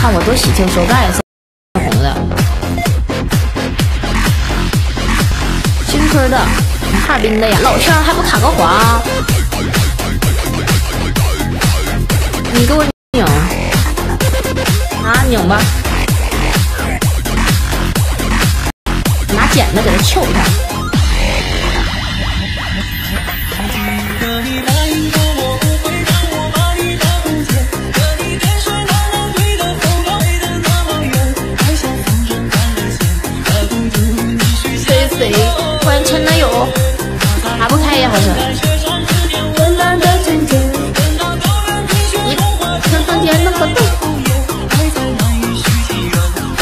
看我多喜庆，手盖也是红的。新村的，哈尔滨的呀，老乡还不卡个黄？你给我拧啊，拧吧，拿剪子给他撬开。好像。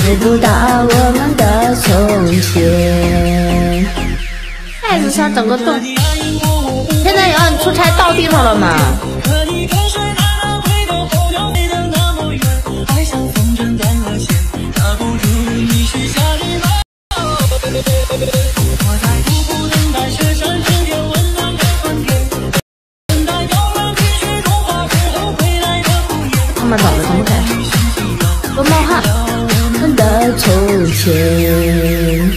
回不到我们的从前。袋子上整个洞。现在要你出差到地方了吗？他们长得怎么开？都冒汗。的从前。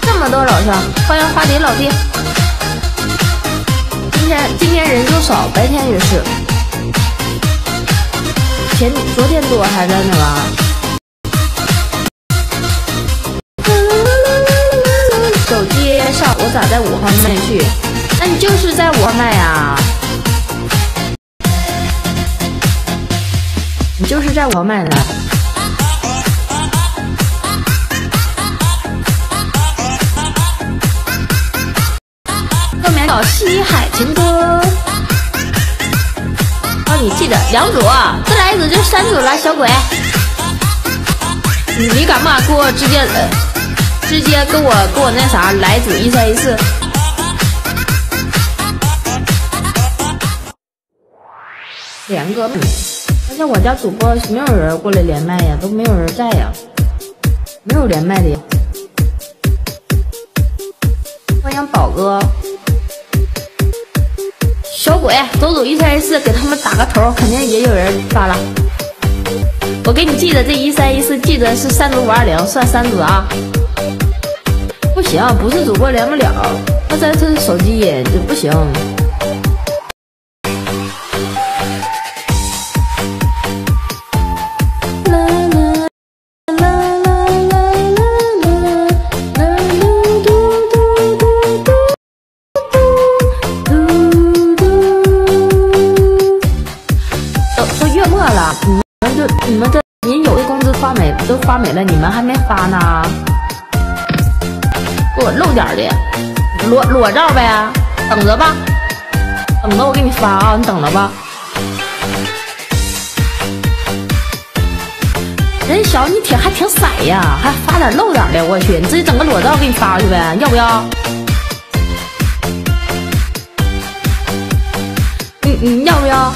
这么多老乡，欢迎花蝶老弟。今天今天人就少，白天也是。前昨天多还在那吧？手机上我咋在武汉卖去？你就是在我买呀？你就是在我买的。后面搞西海情歌。哦，你记得两组，再来一组就三组了，小鬼。你敢不敢给我直接，直接给我给我那啥来组一三一四？连个，而且我家主播没有人过来连麦呀，都没有人在呀，没有连麦的。欢迎宝哥，小鬼，走走一三一四，给他们打个头，肯定也有人发了。我给你记得这一三一四，记得是三组五二零，算三组啊。不行，不是主播连不了，那咱这手机就不行。你们就你们这人有的工资发没都发没了，你们还没发呢？给我露点的，裸裸照呗，等着吧，等着我给你发啊，你等着吧。人小你挺还挺色呀，还发点露点的，我去，你自己整个裸照给你发去呗，要不要？你你要不要？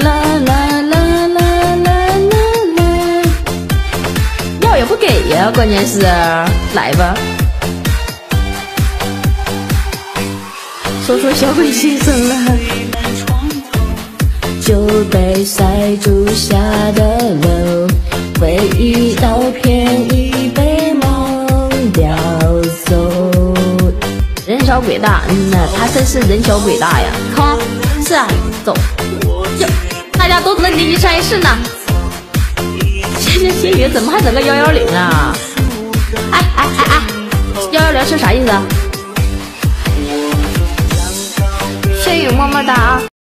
啦啦啦啦啦啦啦！要也不给呀，关键是来吧，说说小鬼心声了。酒杯塞住下的楼，回忆刀片已被梦叼走。人小鬼大，嗯呐，他真是人小鬼大呀！看，是啊，走。大家都等你一三一四呢，谢谢心雨怎么还整个幺幺零啊？哎哎哎哎，幺幺零是啥意思？心雨么么哒啊！